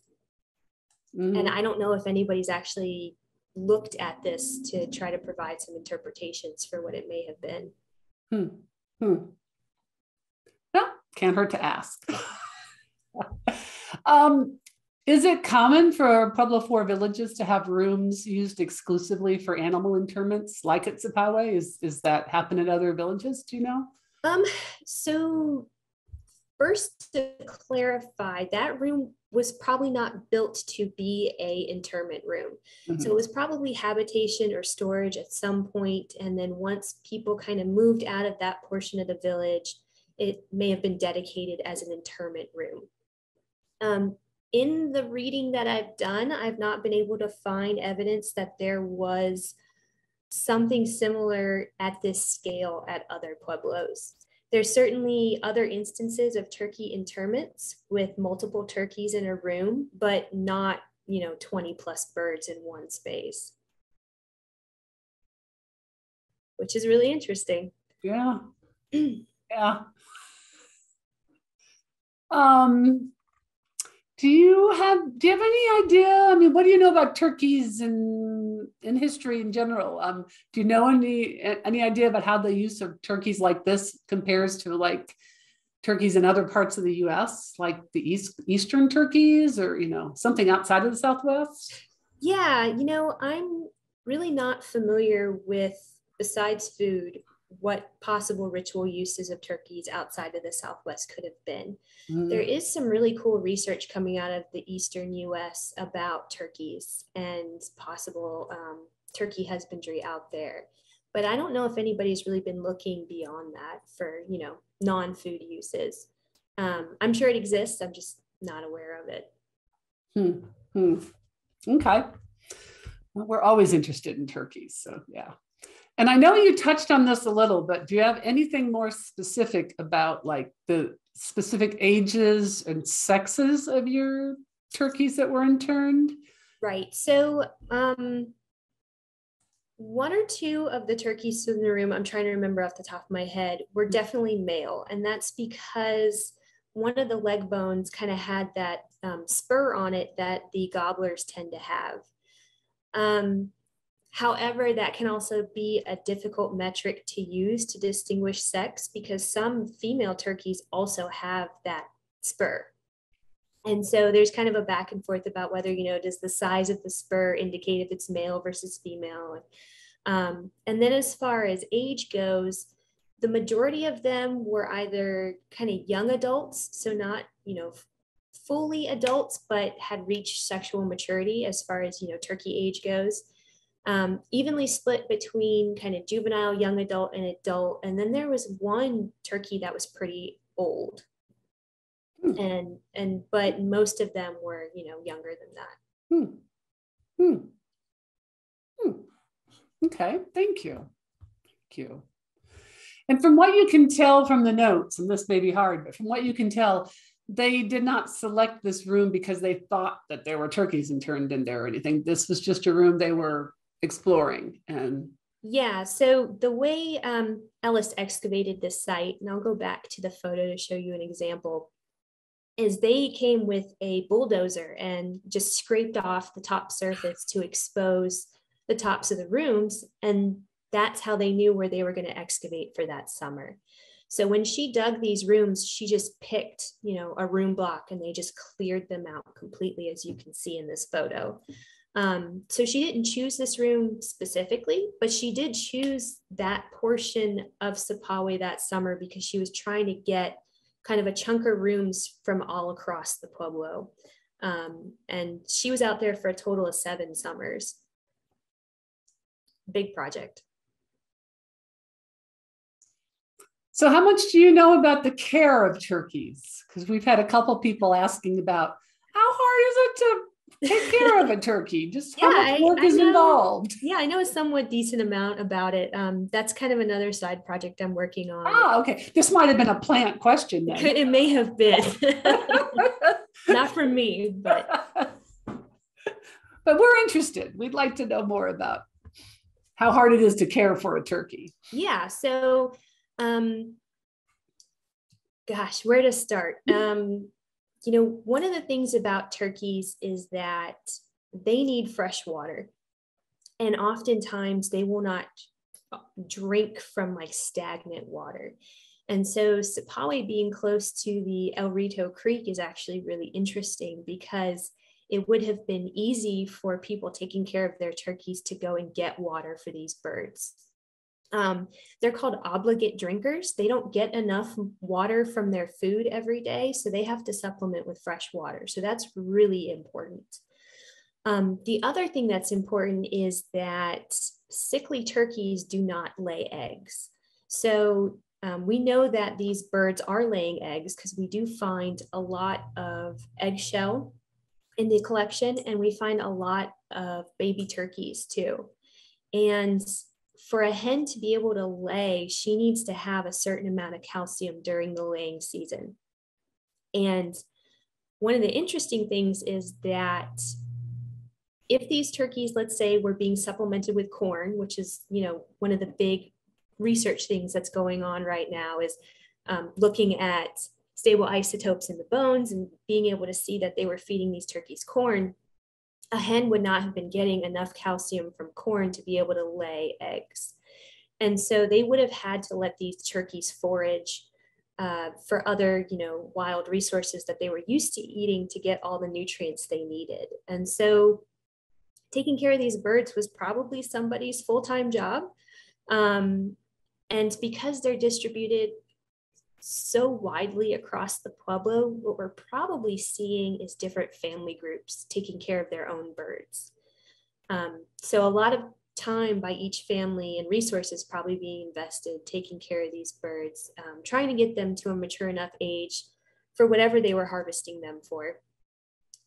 S2: mm-hmm. and I don't know if anybody's actually looked at this to try to provide some interpretations for what it may have been.
S3: Hmm. Hmm. No, can't hurt to ask. um, is it common for Pueblo Four villages to have rooms used exclusively for animal interments, like at Sapawe? Is is that happen in other villages? Do you know?
S2: Um. So first, to clarify, that room was probably not built to be a interment room. Mm-hmm. So it was probably habitation or storage at some point, and then once people kind of moved out of that portion of the village, it may have been dedicated as an interment room. Um, in the reading that I've done, I've not been able to find evidence that there was something similar at this scale at other pueblos. There's certainly other instances of turkey interments with multiple turkeys in a room, but not, you know, 20 plus birds in one space. Which is really interesting.
S3: Yeah. yeah. Um, do you have do you have any idea? I mean, what do you know about turkeys in in history in general? Um, do you know any any idea about how the use of turkeys like this compares to like turkeys in other parts of the U.S., like the east eastern turkeys, or you know something outside of the Southwest?
S2: Yeah, you know, I'm really not familiar with besides food what possible ritual uses of turkeys outside of the Southwest could have been. Mm. There is some really cool research coming out of the Eastern US about turkeys and possible um, turkey husbandry out there. But I don't know if anybody's really been looking beyond that for, you know, non-food uses. Um, I'm sure it exists. I'm just not aware of it.
S3: Hmm. Hmm. Okay. Well, we're always interested in turkeys. So yeah. And I know you touched on this a little, but do you have anything more specific about like the specific ages and sexes of your turkeys that were interned?
S2: Right. So, um, one or two of the turkeys in the room, I'm trying to remember off the top of my head, were definitely male. And that's because one of the leg bones kind of had that um, spur on it that the gobblers tend to have. Um, However, that can also be a difficult metric to use to distinguish sex because some female turkeys also have that spur. And so there's kind of a back and forth about whether, you know, does the size of the spur indicate if it's male versus female? Um, and then as far as age goes, the majority of them were either kind of young adults, so not, you know, fully adults, but had reached sexual maturity as far as, you know, turkey age goes um, evenly split between kind of juvenile, young adult, and adult. And then there was one turkey that was pretty old. Hmm. And and but most of them were, you know, younger than that.
S3: Hmm. Hmm. Hmm. Okay, thank you. Thank you. And from what you can tell from the notes, and this may be hard, but from what you can tell, they did not select this room because they thought that there were turkeys interned in there or anything. This was just a room they were exploring and
S2: yeah so the way um, ellis excavated this site and i'll go back to the photo to show you an example is they came with a bulldozer and just scraped off the top surface to expose the tops of the rooms and that's how they knew where they were going to excavate for that summer. So when she dug these rooms she just picked you know a room block and they just cleared them out completely as you can see in this photo um, so she didn't choose this room specifically, but she did choose that portion of Sapawe that summer because she was trying to get kind of a chunk of rooms from all across the Pueblo. Um, and she was out there for a total of seven summers. Big project.
S3: So, how much do you know about the care of turkeys? Because we've had a couple people asking about how hard is it to take care of a turkey. Just yeah, how much work I, I is
S2: know,
S3: involved.
S2: Yeah, I know a somewhat decent amount about it. Um, that's kind of another side project I'm working on.
S3: Ah, okay. This might have been a plant question then.
S2: It may have been. Not for me, but
S3: but we're interested. We'd like to know more about how hard it is to care for a turkey.
S2: Yeah. So, um, gosh, where to start? Um, you know, one of the things about turkeys is that they need fresh water. And oftentimes they will not drink from like stagnant water. And so Sapawe being close to the El Rito Creek is actually really interesting because it would have been easy for people taking care of their turkeys to go and get water for these birds. Um, they're called obligate drinkers. They don't get enough water from their food every day, so they have to supplement with fresh water. So that's really important. Um, the other thing that's important is that sickly turkeys do not lay eggs. So um, we know that these birds are laying eggs because we do find a lot of eggshell in the collection, and we find a lot of baby turkeys too. And for a hen to be able to lay, she needs to have a certain amount of calcium during the laying season. And one of the interesting things is that if these turkeys, let's say, were being supplemented with corn, which is, you know, one of the big research things that's going on right now is um, looking at stable isotopes in the bones and being able to see that they were feeding these turkeys corn, a hen would not have been getting enough calcium from corn to be able to lay eggs. And so they would have had to let these turkeys forage uh, for other, you know, wild resources that they were used to eating to get all the nutrients they needed. And so taking care of these birds was probably somebody's full-time job. Um, and because they're distributed so widely across the Pueblo, what we're probably seeing is different family groups taking care of their own birds. Um, so a lot of time by each family and resources probably being invested taking care of these birds, um, trying to get them to a mature enough age for whatever they were harvesting them for.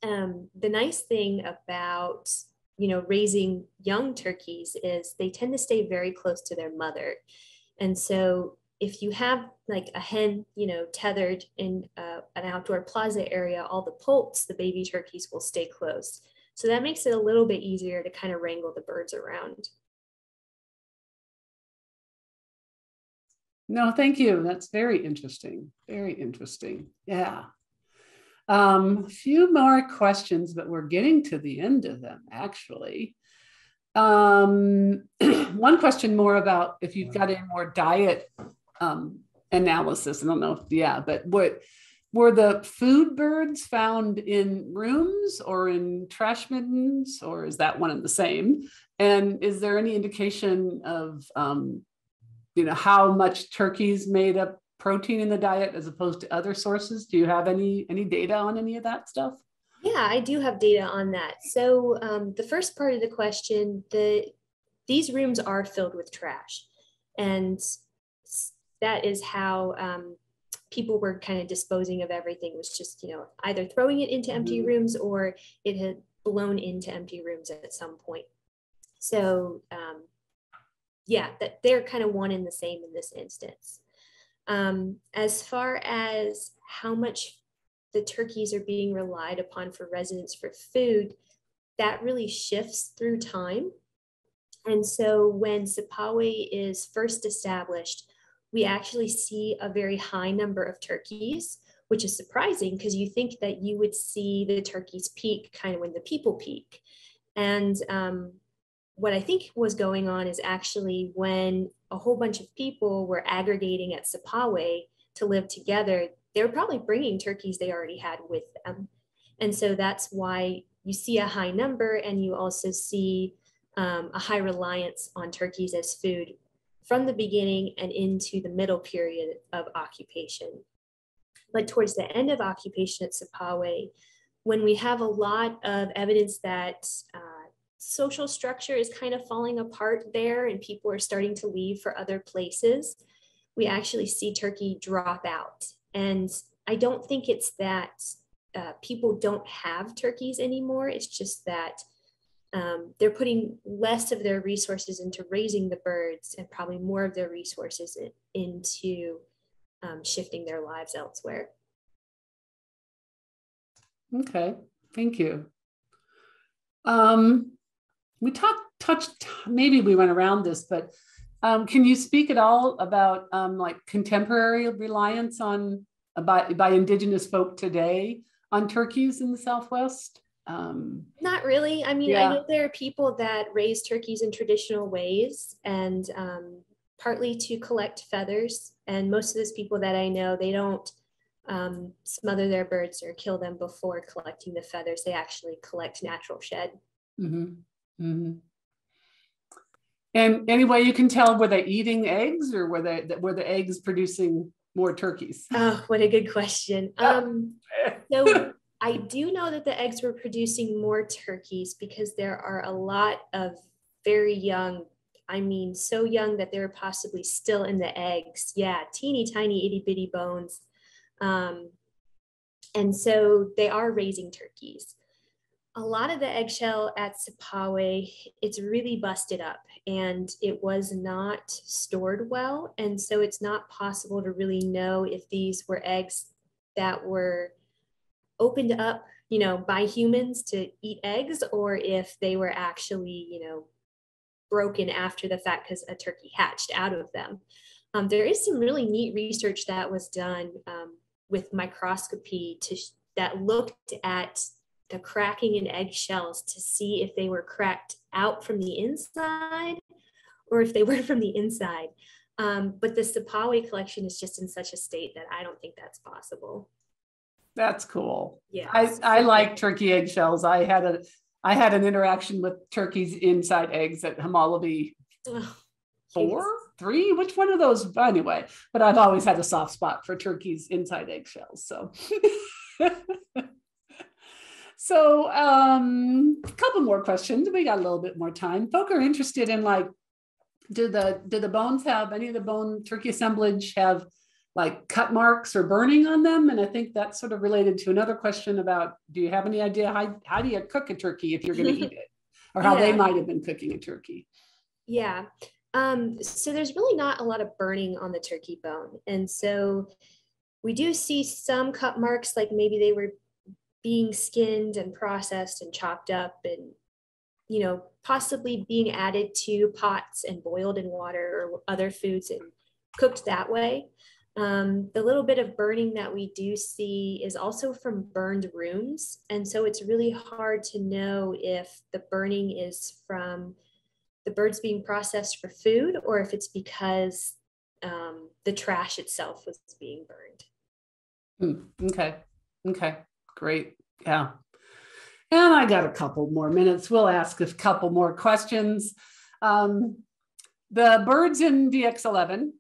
S2: Um, the nice thing about you know raising young turkeys is they tend to stay very close to their mother and so if you have like a hen, you know, tethered in uh, an outdoor plaza area, all the poults, the baby turkeys will stay close. So that makes it a little bit easier to kind of wrangle the birds around.
S3: No, thank you. That's very interesting. Very interesting. Yeah. Um, a few more questions, but we're getting to the end of them actually. Um, one question more about if you've got any more diet um, analysis. I don't know if, yeah, but what were the food birds found in rooms or in trash middens, or is that one and the same? And is there any indication of, um, you know, how much turkeys made up protein in the diet as opposed to other sources? Do you have any any data on any of that stuff?
S2: Yeah, I do have data on that. So um, the first part of the question, the these rooms are filled with trash, and that is how um, people were kind of disposing of everything. Was just you know either throwing it into empty mm-hmm. rooms or it had blown into empty rooms at some point. So um, yeah that they're kind of one and the same in this instance. Um, as far as how much the turkeys are being relied upon for residents for food that really shifts through time. And so when Sapawe is first established we actually see a very high number of turkeys, which is surprising because you think that you would see the turkeys peak kind of when the people peak. And um, what I think was going on is actually when a whole bunch of people were aggregating at Sapawe to live together, they were probably bringing turkeys they already had with them. And so that's why you see a high number and you also see um, a high reliance on turkeys as food from the beginning and into the middle period of occupation. But towards the end of occupation at Sapawe, when we have a lot of evidence that uh, social structure is kind of falling apart there and people are starting to leave for other places, we actually see Turkey drop out. And I don't think it's that uh, people don't have turkeys anymore. It's just that um, they're putting less of their resources into raising the birds and probably more of their resources in, into um, shifting their lives elsewhere.
S3: Okay, thank you. Um, we talked touched maybe we went around this, but um, can you speak at all about um, like contemporary reliance on by, by indigenous folk today on turkeys in the Southwest?
S2: Um, Not really. I mean, yeah. I know there are people that raise turkeys in traditional ways and um, partly to collect feathers. And most of those people that I know, they don't um, smother their birds or kill them before collecting the feathers. They actually collect natural shed. Mm-hmm. Mm-hmm.
S3: And any way you can tell, were they eating eggs or were they were the eggs producing more turkeys?
S2: Oh, what a good question. Um, so I do know that the eggs were producing more turkeys because there are a lot of very young, I mean, so young that they're possibly still in the eggs. Yeah, teeny tiny itty bitty bones. Um, and so they are raising turkeys. A lot of the eggshell at Sapawe, it's really busted up and it was not stored well. And so it's not possible to really know if these were eggs that were opened up, you know, by humans to eat eggs or if they were actually, you know, broken after the fact because a turkey hatched out of them. Um, there is some really neat research that was done um, with microscopy to that looked at the cracking in eggshells to see if they were cracked out from the inside or if they were from the inside. Um, but the Sapawe collection is just in such a state that I don't think that's possible.
S3: That's cool. Yeah. I, I like turkey eggshells. I had a I had an interaction with turkeys inside eggs at Homol'ovi oh, four, three, which one of those? Anyway, but I've always had a soft spot for turkeys inside eggshells. So so um a couple more questions. We got a little bit more time. Folk are interested in like, do the do the bones have any of the bone turkey assemblage have like cut marks or burning on them. And I think that's sort of related to another question about do you have any idea how, how do you cook a turkey if you're going to eat it or how yeah. they might have been cooking a turkey?
S2: Yeah. Um, so there's really not a lot of burning on the turkey bone. And so we do see some cut marks, like maybe they were being skinned and processed and chopped up and, you know, possibly being added to pots and boiled in water or other foods and cooked that way. Um, the little bit of burning that we do see is also from burned rooms. And so it's really hard to know if the burning is from the birds being processed for food or if it's because um, the trash itself was being burned.
S3: Hmm. Okay. Okay. Great. Yeah. And I got a couple more minutes. We'll ask a couple more questions. Um, the birds in DX11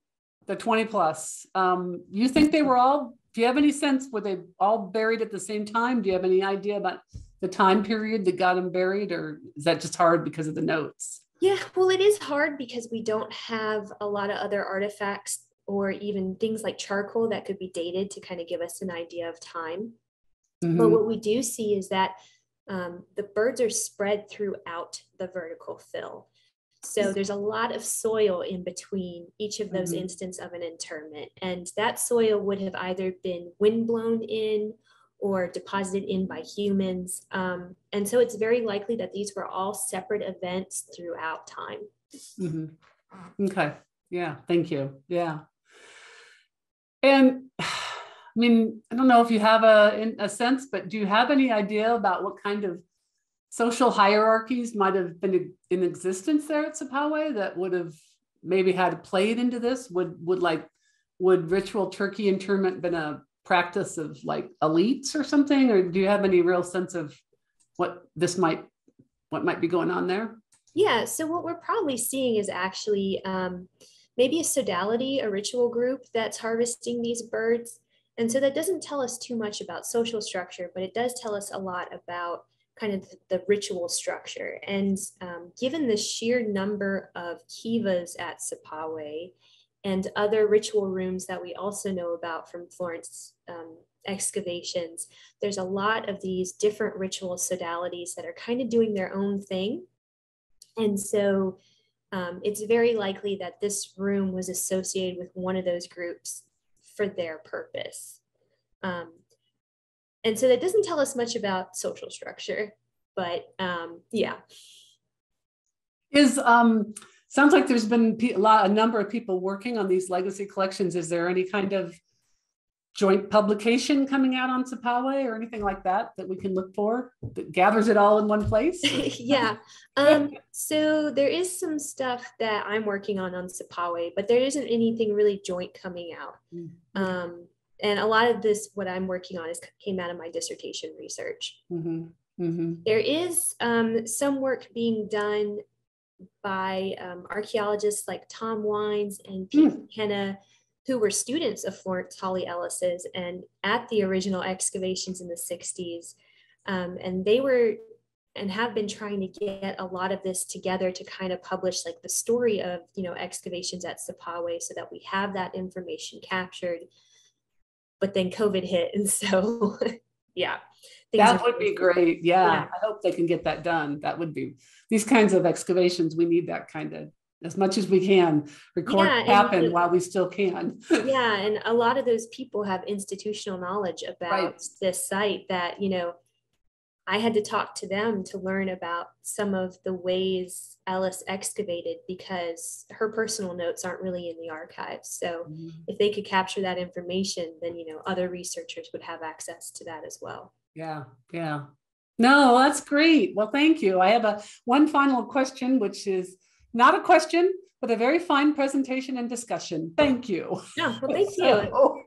S3: the 20 plus. Um, you think they were all, do you have any sense, were they all buried at the same time? Do you have any idea about the time period that got them buried, or is that just hard because of the notes?
S2: Yeah, well, it is hard because we don't have a lot of other artifacts or even things like charcoal that could be dated to kind of give us an idea of time. Mm-hmm. But what we do see is that um, the birds are spread throughout the vertical fill. So there's a lot of soil in between each of those mm-hmm. instances of an interment. And that soil would have either been windblown in or deposited in by humans. Um, and so it's very likely that these were all separate events throughout time.
S3: Mm-hmm. Okay. Yeah. Thank you. Yeah. And I mean, I don't know if you have a, a sense, but do you have any idea about what kind of social hierarchies might have been in existence there at Sapawe that would have maybe had played into this? Would would like would ritual turkey interment been a practice of like elites or something? Or do you have any real sense of what this might what might be going on there?
S2: Yeah, so what we're probably seeing is actually um, maybe a sodality, a ritual group that's harvesting these birds. And so that doesn't tell us too much about social structure, but it does tell us a lot about kind of the ritual structure. And um, given the sheer number of kivas at Sapawe and other ritual rooms that we also know about from Florence um, excavations, there's a lot of these different ritual sodalities that are kind of doing their own thing. And so um, it's very likely that this room was associated with one of those groups for their purpose. Um, and so that doesn't tell us much about social structure, but um, yeah.
S3: Is um sounds like there's been a lot a number of people working on these legacy collections. Is there any kind of joint publication coming out on Sapawe or anything like that that we can look for that gathers it all in one place?
S2: yeah. Um, so there is some stuff that I'm working on on Sapawe, but there isn't anything really joint coming out. Mm-hmm. Um, and a lot of this, what I'm working on, is came out of my dissertation research. Mm-hmm. Mm-hmm. There is um, some work being done by um, archaeologists like Tom Windes and Pete mm. McKenna who were students of Florence Hawley Ellis's and at the original excavations in the 60s. Um, and they were and have been trying to get a lot of this together to kind of publish like the story of you know excavations at Sapawe so that we have that information captured. But then COVID hit, and so yeah.
S3: That would be great. Yeah, yeah, I hope they can get that done. That would be these kinds of excavations. We need that kind of as much as we can record yeah, happen while we still can
S2: yeah and a lot of those people have institutional knowledge about right. this site that you know i had to talk to them to learn about some of the ways ellis excavated because her personal notes aren't really in the archives. So mm-hmm. if they could capture that information then you know other researchers would have access to that as well.
S3: Yeah yeah. No that's great. Well thank you. I have a one final question which is not a question, but a very fine presentation and discussion. Thank you.
S2: Yeah, well, thank so,
S3: you.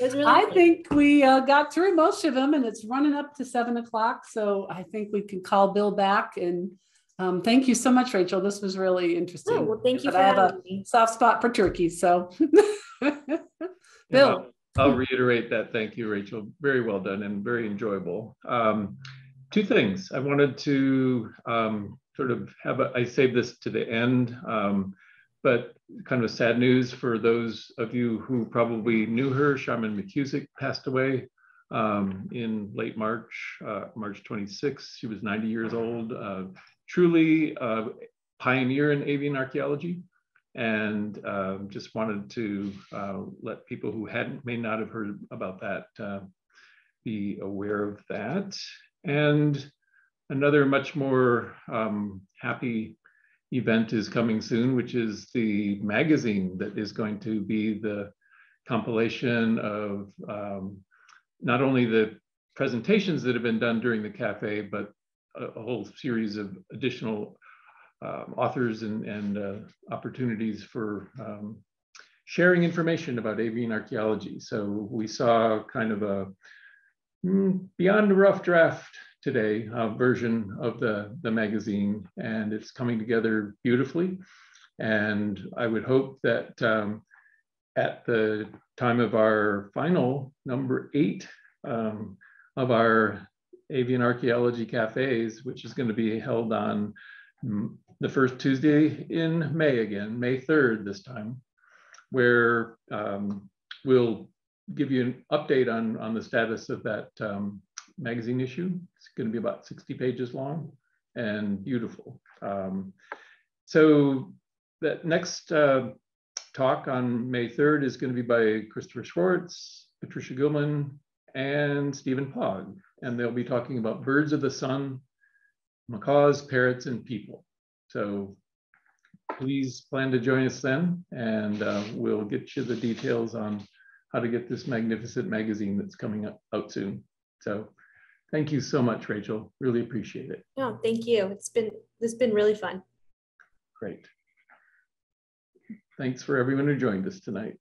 S3: really I fun. think we uh, got through most of them and it's running up to seven o'clock. So I think we can call Bill back and um, thank you so much, Rachel. This was really interesting.
S2: Oh, well, thank you but I have a
S3: me. soft spot for turkey. So,
S1: Bill. Yeah, I'll reiterate that. Thank you, Rachel. Very well done and very enjoyable. Um, two things. I wanted to um, sort of have a, I saved this to the end, um, but kind of sad news for those of you who probably knew her. Charmion McKusick passed away um, in late March, uh, March 26. She was 90 years old, uh, truly a pioneer in avian archaeology. And uh, just wanted to uh, let people who hadn't, may not have heard about that uh, be aware of that. And another much more um, happy event is coming soon, which is the magazine that is going to be the compilation of um, not only the presentations that have been done during the cafe, but a, a whole series of additional um, authors and, and uh, opportunities for um, sharing information about avian archaeology. So we saw kind of a beyond a rough draft today uh, version of the, the magazine, and it's coming together beautifully. And I would hope that um, at the time of our final number eight um, of our avian archaeology cafes, which is going to be held on the first Tuesday in May again, May 3rd this time, where um, we'll give you an update on, on the status of that um, magazine issue. It's going to be about 60 pages long and beautiful. Um, so that next uh, talk on May 3rd is going to be by Christopher Schwartz, Patricia Gilman, and Stephen Plog. And they'll be talking about birds of the sun, macaws, parrots, and people. So please plan to join us then, and uh, we'll get you the details on how to get this magnificent magazine that's coming up, out soon. So Thank you so much, Rachel. Really appreciate it.
S2: No, thank you. It's been it's been really fun.
S1: Great. Thanks for everyone who joined us tonight.